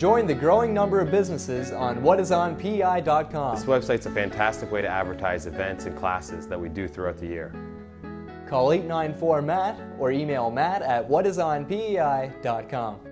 Join the growing number of businesses on whatisonpei.com. This website's a fantastic way to advertise events and classes that we do throughout the year. Call 894-MATT or email matt at whatisonpei.com.